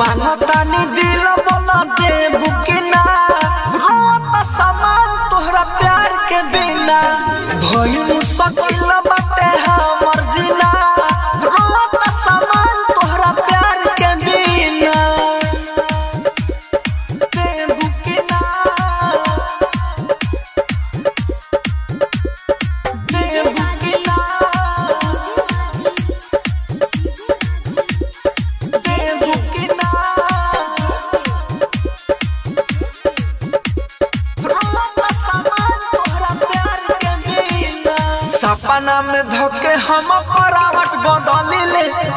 মানতানি দিল বলতে বুকিনা রোতা সামান তোহরা প্যার কে বিনা ভইল মুসকিল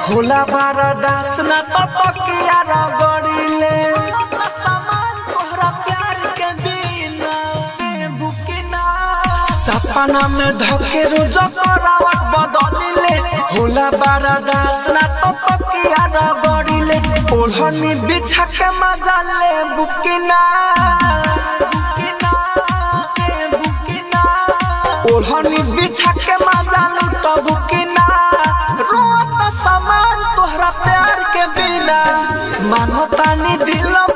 भोला बारा दास ना पपकिया रगड़ी ले सामान तोहरा प्यार के बिना बुकिना सपना में धोखे रोज करावट बदली ले भोला बारा दास ना पपकिया रगड़ी ले ओढ़नी बिछा के मज़ा ले बुकिना। ओढ़नी बिछा के मज़ा लूटबू ना। मानो पानी दिलो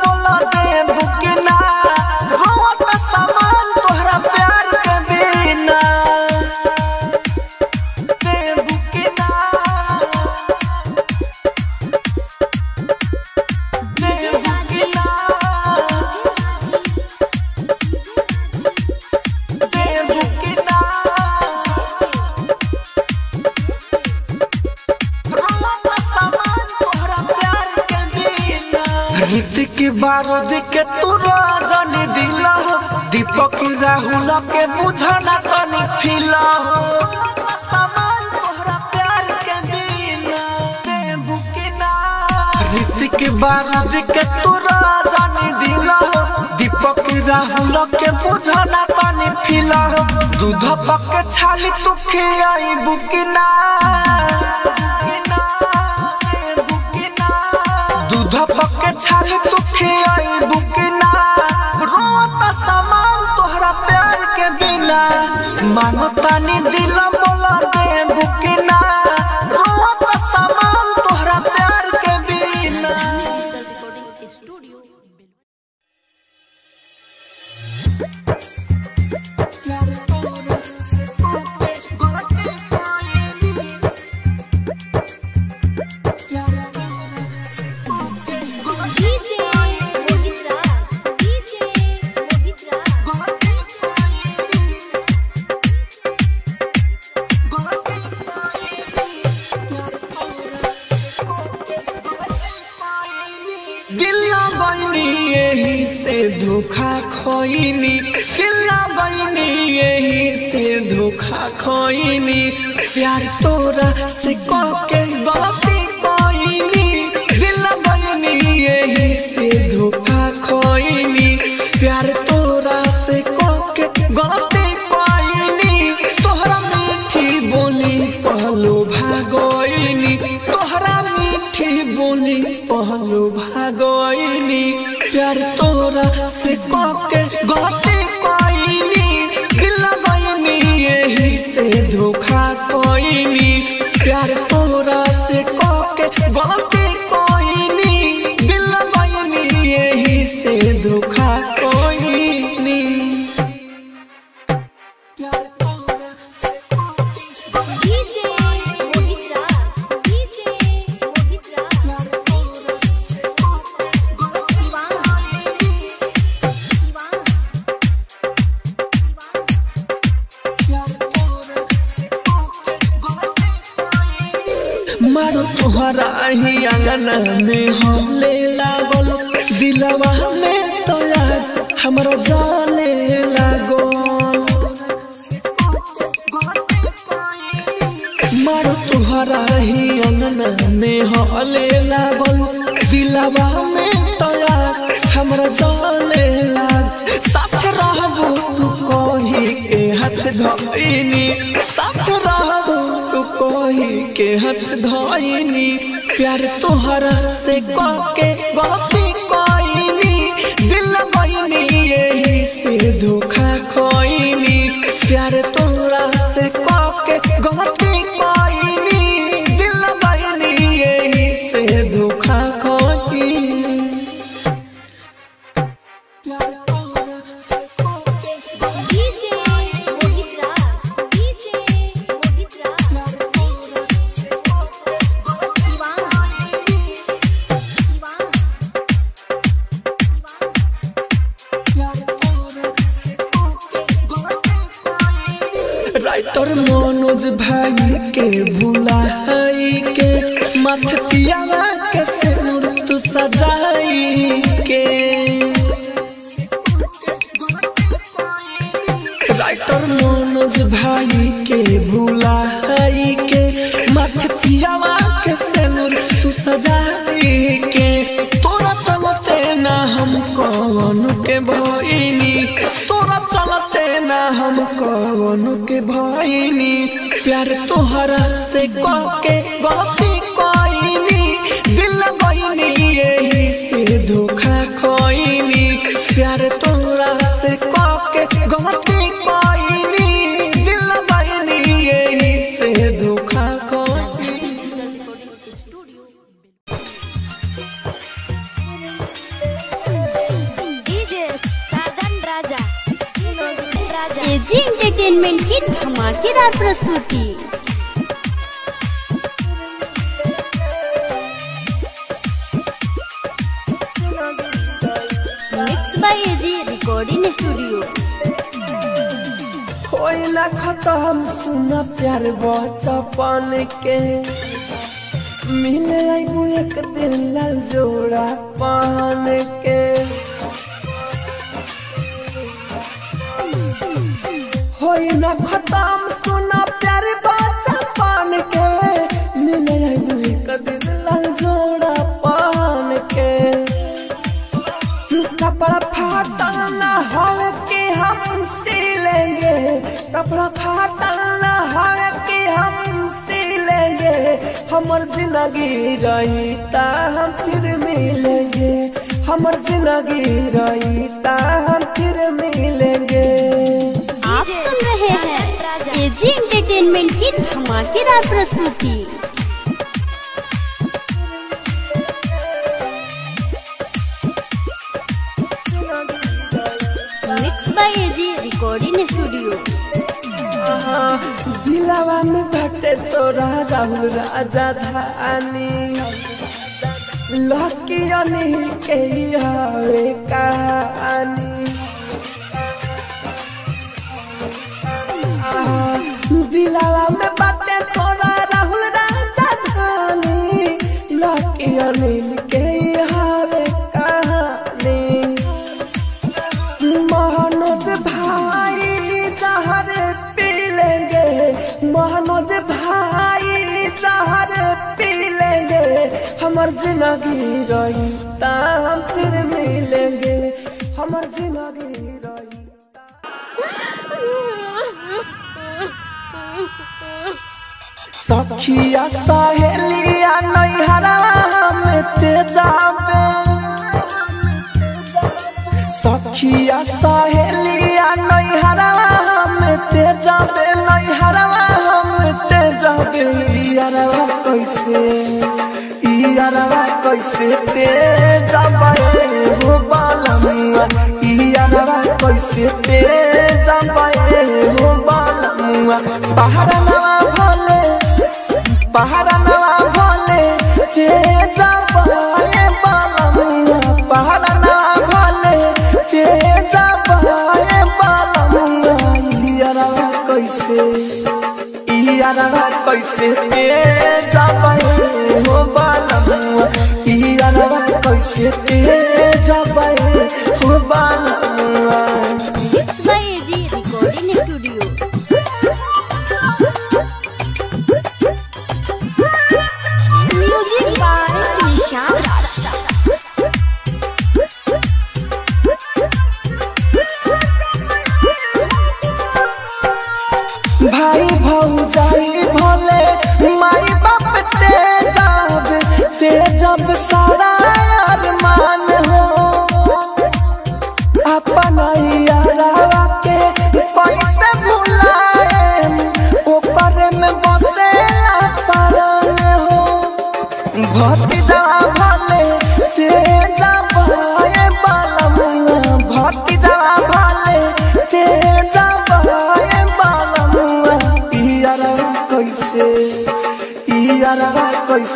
बारूद के तोरा जानी दिला। दीपक राहुल के बुझना पानी पिला। दूध पक छाली तुखे आई बुकिना कलाकार प्रस्तुति। Mix by AG recording studio सुना प्यार के। मिले एक दिन लाल जोड़ा पान के। होई ना खता ज़िंदगी रही ता हम फिर मिलेंगे। हमर ज़िंदगी रही ता हम फिर मिलेंगे। आप सुन रहे हैं एजी एंटरटेनमेंट की धमाकेदार प्रस्तुति। दिलावा में भटे तोरा राहु राजा धानी। लकी अनिल के हवे कहानी। दिलावा में जिंदगी रही ताम फिर मिलेंगे हमार जिंदगी रही सखिया सहेलिया नैहरा में ते जाबे सखिया सहेलिया नैहरा में ते जाबे नैहरा में ते जाबे यारवा कैसे यारवा कैसे तेज बाए हो बालमुआ यारवा कैसे तेज बाए हो बालमुआ पहाड़ नवा भले पहाड़ city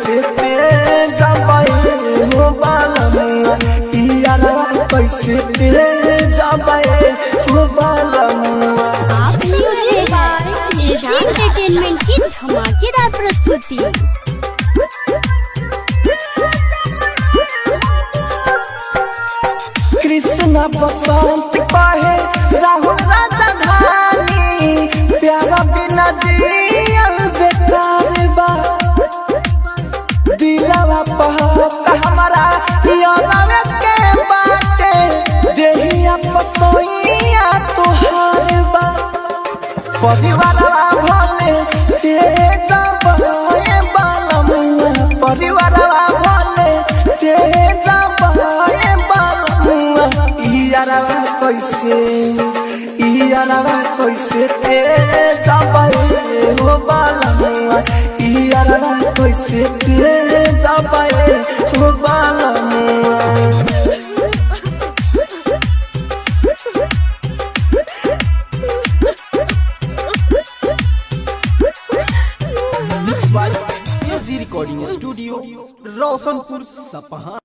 कैसे कैसे पे धमाकेदार प्रस्तुति। कृष्ण बसंत जितने जा पाए रिकॉर्डिंग स्टूडियो रोशनपुर सपहा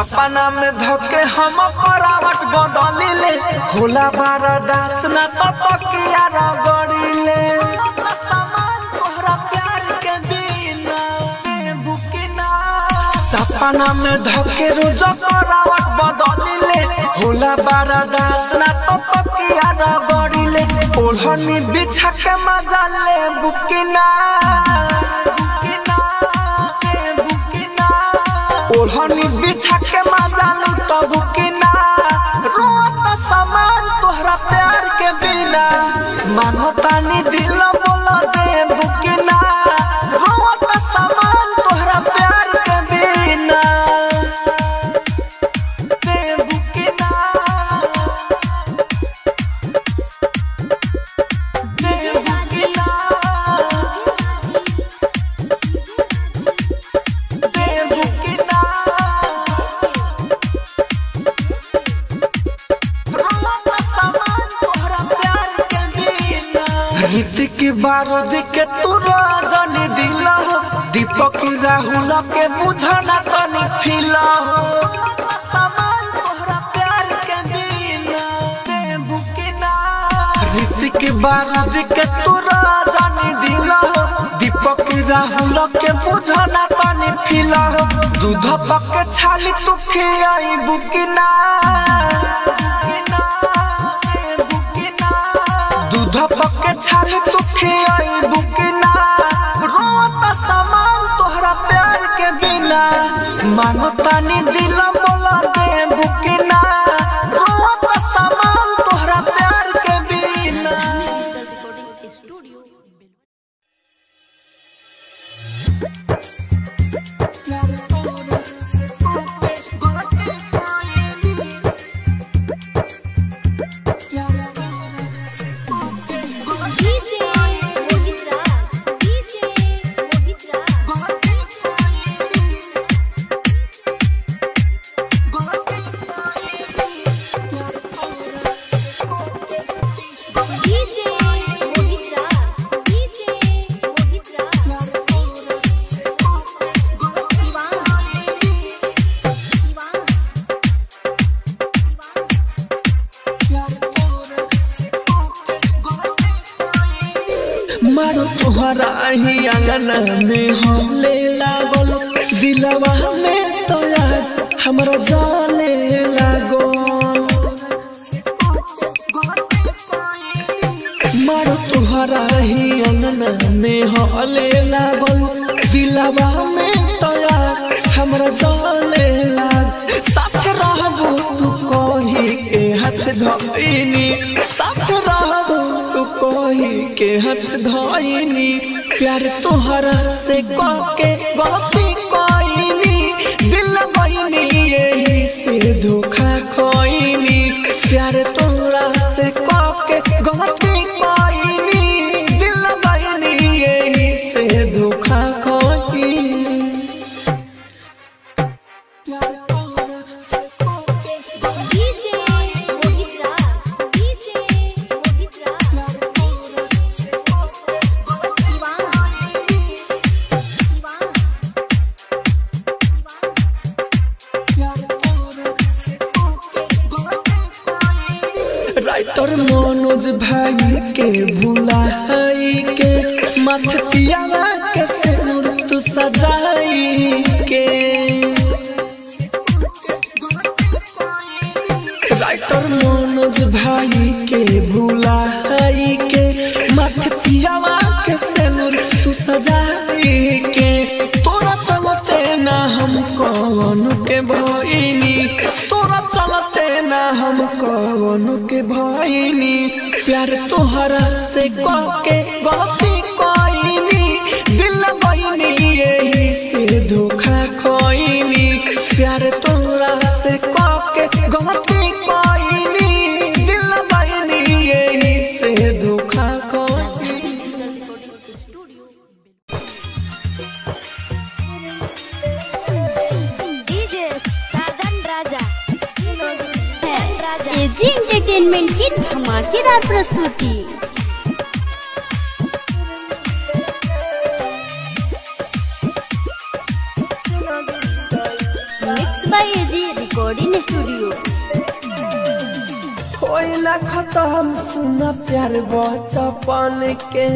सपना में धोके हम करावट बदलिले। होला बारा दास ना तकिया रगड़िले सपना में धोके रोज करावट बदलिले। होला बारा दास ना तकिया रगड़िले ओढ़नी बिछा के मज़ा ले बुकिना। बिछा के मज़ा लूट बुकिना रोत सामान तोहरा प्यार के बिना। मानो तानी दिल के बुझना तनी फिल हो। रोता सामान तोहरा प्यार के बिना देबू के ना ऋतिक बारूद के तू रजनी दिल हो। दीपक राहुल के बुझना तनी फिल हो। दूध पक छाली तू खियाई बुकिना। दूध पके छाली तू खियाई मानो तानी दिल मारो तुहरा ही आंगना में हम ले लागल। दिलवा में तो यार हमरा जाने लागल। मारो तुहरा ही अंगना में हले लागल। दिलवा में तो यार हमरा जाने लाग साथ रहबो तू कही के हाथ धइनी। के हथ धइनी प्यार तोहरा से कह के गलती दिल बइनी यही से धोखा खोईनी, प्यार मनोज भाई के भुलाई के माथे पियावा के सिर तू सजाई के। तोरा चलते ना हम कौन के भइनी तोरा चलते ना हम कौन के भइनी प्यार तोहरा से कह के गलती कइनी दिल बइनी यही से धोखा खइनी प्यार धमाकेदार प्रस्तुति। Mix by AG recording studio कोई खत्म सुना प्यार बचपन के।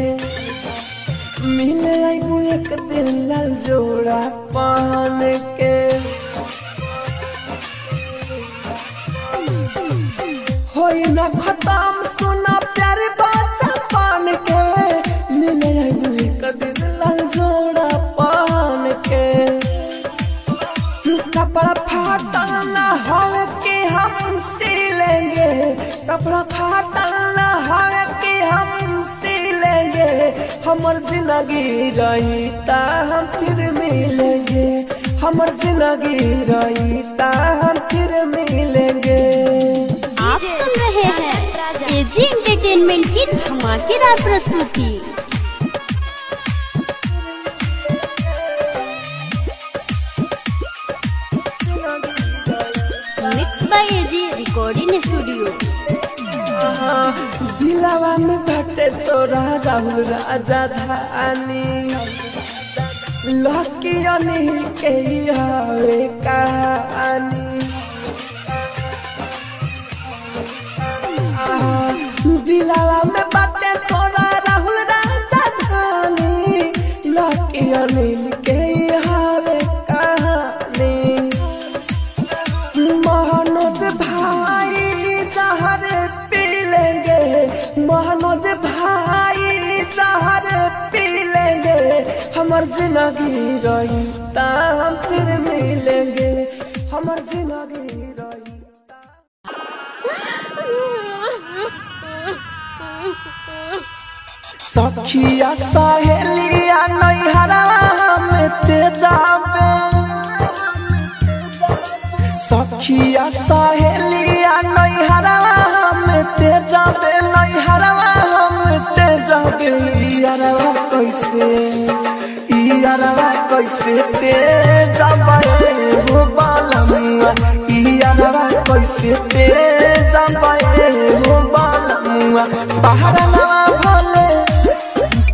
मिले एक लाल जोड़ा के। सुना प्यार बचपन के। मिले एक लाल जोड़ा पान के। कपड़ा फाटल ना के हम सिलेंगे कपड़ा फाटल ना के हम सिलेंगे हमर ज़िंदगी रही ता हम फिर मिलेंगे। हमर ज़िंदगी रही ता हम फिर मिलेंगे। एंटरटेनमेंट की धमाकेदार प्रस्तुति। Mix by AG recording studio दिलावा में भटे तोरा राहुल, राजा धानी। लकी अनिल के कहानी। दिलावा में बाटे तोरा राहुल राजा धानी अनिल के हवे कहानी। महानोज भाई जहर पी लेंगे। महानोज भाई जहर पी लेंगे। हमर ज़िंदगी रही हम फिर मिलेंगे। हमर ज़िंदगी सखिया सहेलिया नैहरवा में ते जाबे। सखिया सहेलिया नैहरवा हम ते जाबे। नैहरवा हम ते जाबे। यारवा कैसे? यारवा कैसे ते जाबे? हो बालमुआ यारवा कैसे ते जाबे? हो भोले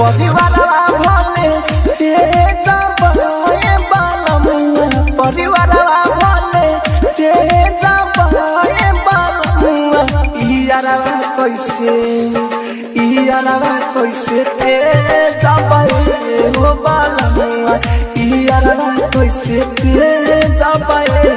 परिवारवा भले तेज बहे बालमुआ परिवारवा भले तेज बहे बालमुआ इयारवा कैसे इयारवा कैसे तेज बहे हो बालमुआ इयारवा कैसे तेज बहे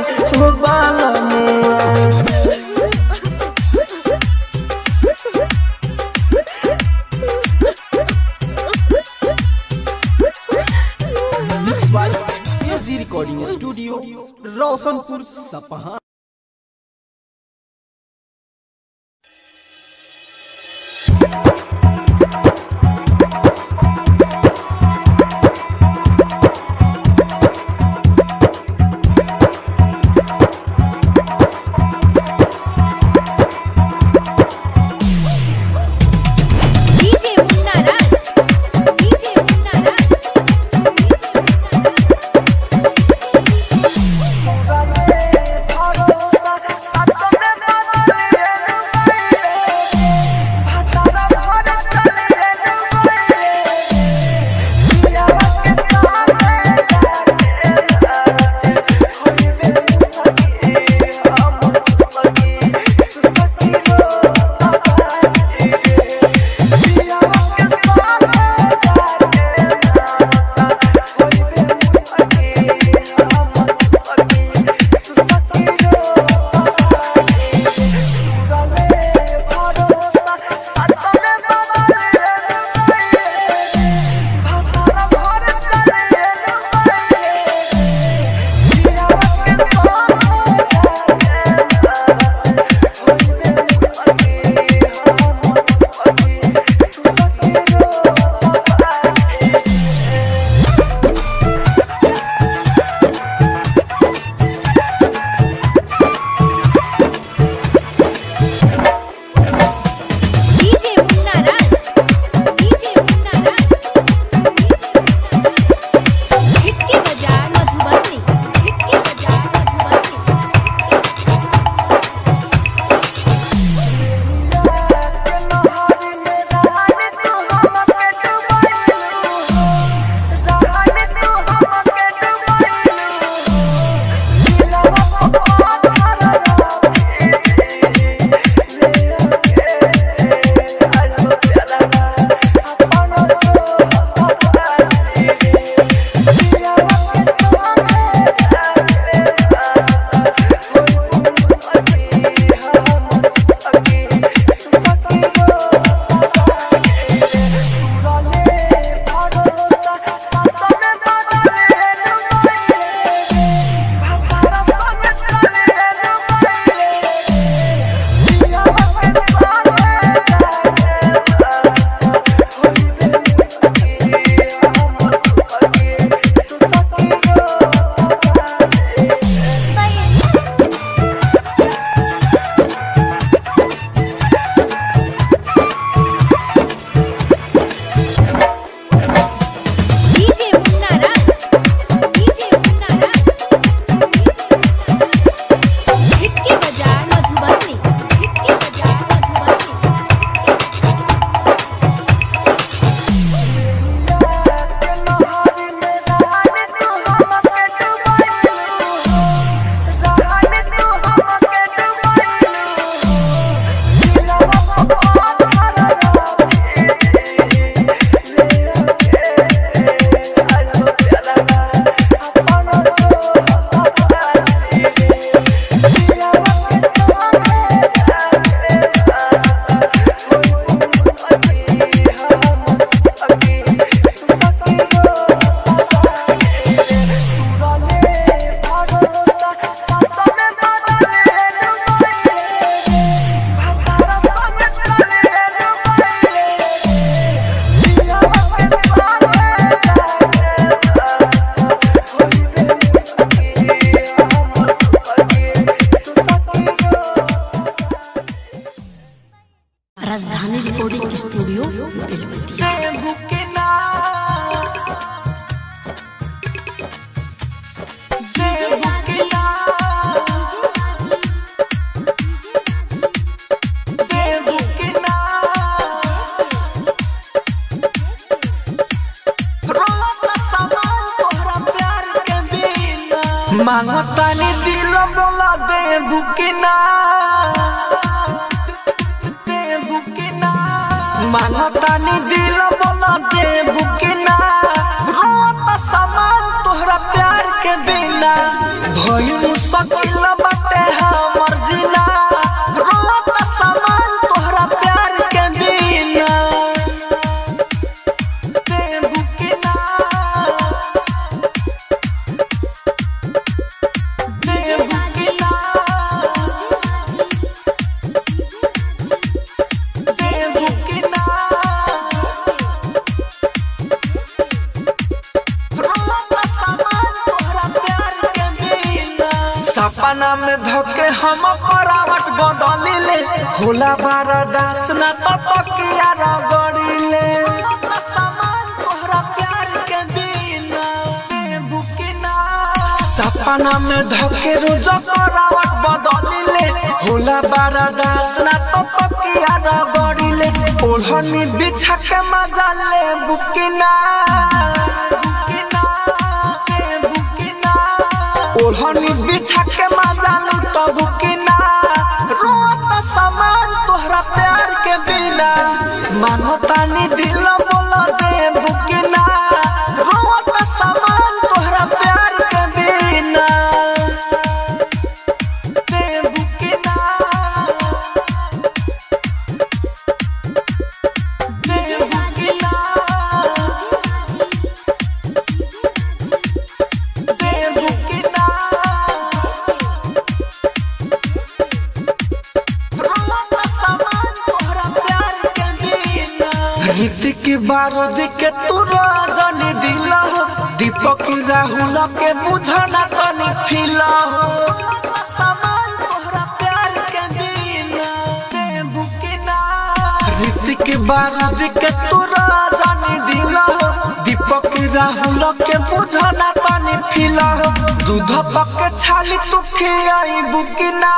Love, love. জফানা মে ধকে রুজ করাওয়াট বদলিলে। হোলা বারা দাসনা তো তকিয়া গড়িলে। ওঢ়নি বিছাকে মাজালে বুকিনা ওঢ়নি বিছাকে মাজালু তো বুকিনা রোতা সামান তোহরা প্যার কে বিনা। মানতানি দিলম बारूद के तोरा जाने दिला हो। दीपक राहुल के बुझना तानी फिला हो। दूध पक छाली तुखे आई बुकिना।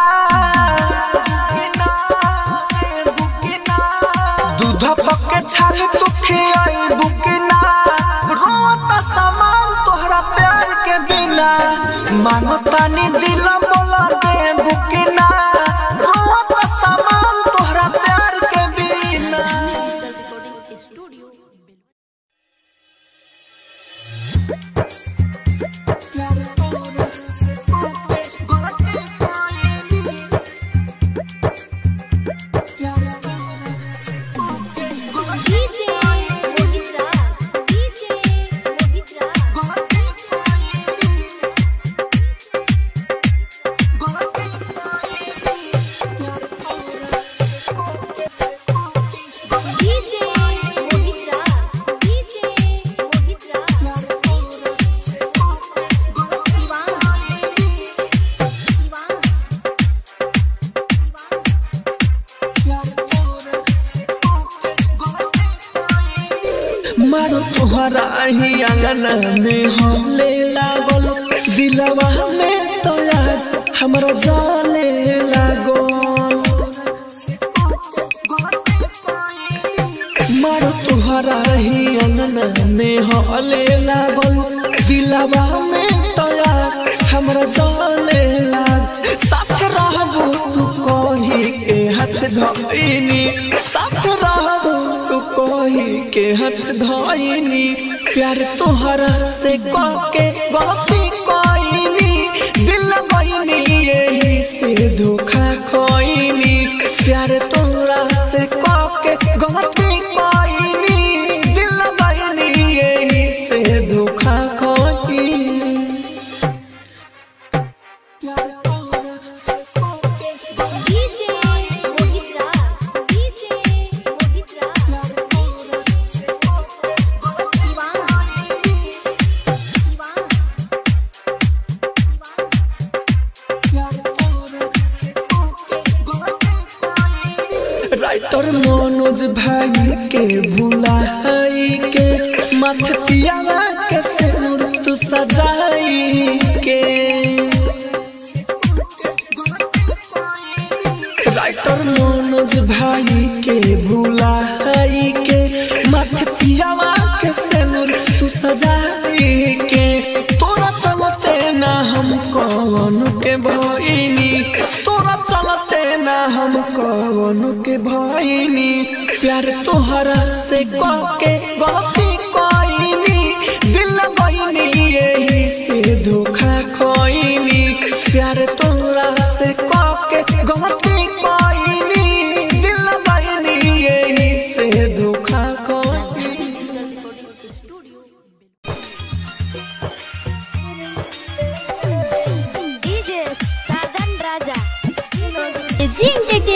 दूध पक छाली तुखे आई बुकिना। रोता सामान तोहरा प्यार के बिना। मानो तानी दिला बोला दे बुकिना।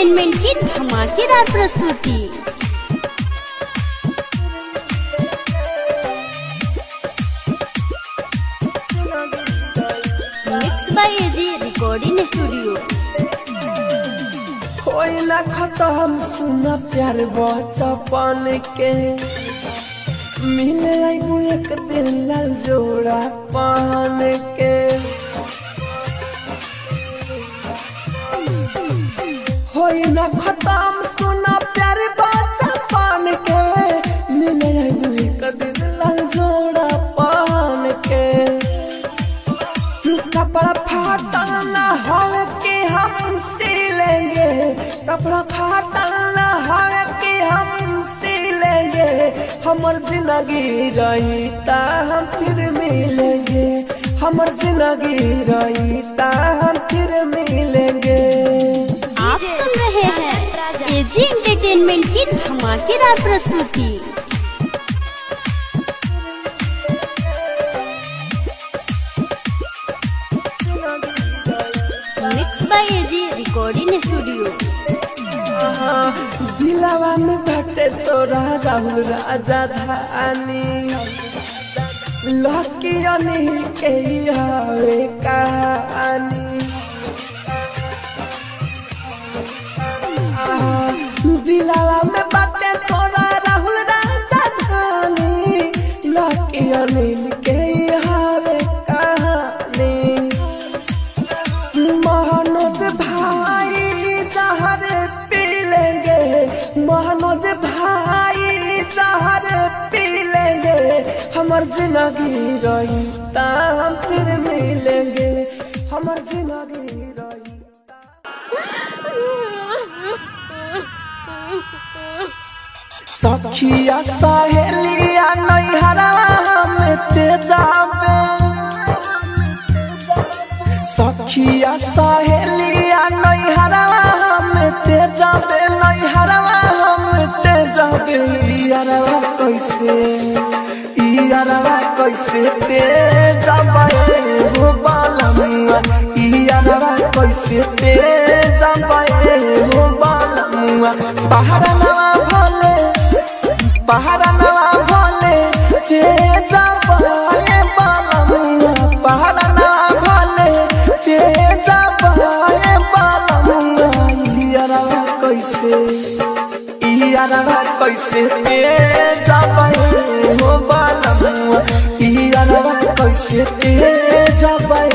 एंटरटेनमेंट की धमाकेदार प्रस्तुति। Mix by AG recording studio सुना प्यार बचपन के। मिले एक जोड़ा पान के। कपड़ा के हम सिलेंगे कपड़ा के हम सिलेंगे हमर ज़िंदगी रही ता हम फिर मिलेंगे। हमर ज़िंदगी रही ता हम फिर मिलेंगे। एंटरटेनमेंट की धमाकेदार प्रस्तुति। Mix by AG recording studio दिलावा में राजा धानी। लकी अनिल के कहानी। दिलावा में बाटे तोरा राहुल राजा धानी लकी अनिल के हवे कहानी। महानोज भाई जहर पी लेंगे महानोज भाई जहर पी लेंगे हमर ज़िंदगी रही हम फिर मिलेंगे। हमर ज़िंदगी सखिया सहेलिया नैहरवा हम तेजाबे सखिया सहेलिया हम तेजाबे नैहरवा हम तेजाबे यारवा कैसे यारवा कैसे तेजाबे हो बालमुआ यारवा कैसे तेजाबे हो बालमुआ पहाड़ कैसे तेजाबे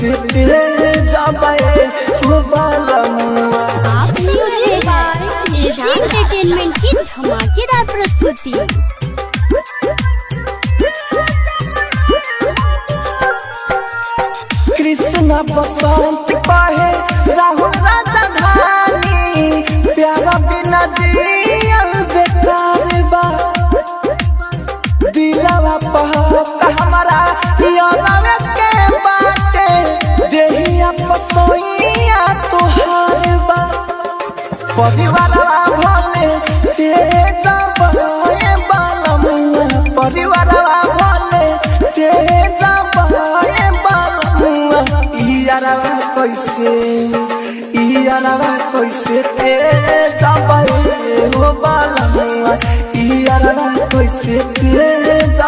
कैसे कैसे तेज